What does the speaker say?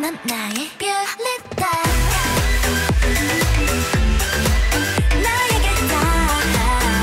난 나의 뷰릿